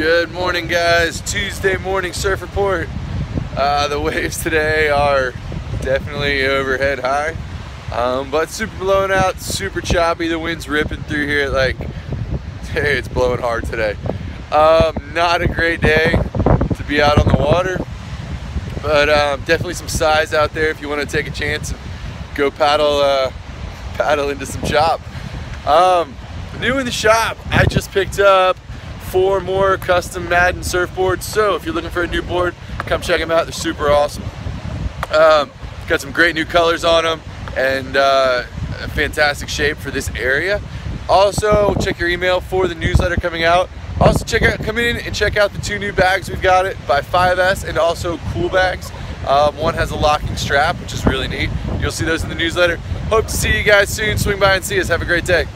Good morning guys, Tuesday morning surf report. Uh, the waves today are definitely overhead high, um, but super blown out, super choppy. The wind's ripping through here like, hey, it's blowing hard today. Um, not a great day to be out on the water, but um, definitely some size out there if you want to take a chance and go paddle, uh, paddle into some chop. Um, new in the shop, I just picked up four more custom Madden surfboards. So if you're looking for a new board, come check them out. They're super awesome. Um, got some great new colors on them and uh, a fantastic shape for this area. Also, check your email for the newsletter coming out. Also, check out, come in and check out the two new bags we've got it by 5S and also cool bags. Um, one has a locking strap, which is really neat. You'll see those in the newsletter. Hope to see you guys soon. Swing by and see us. Have a great day.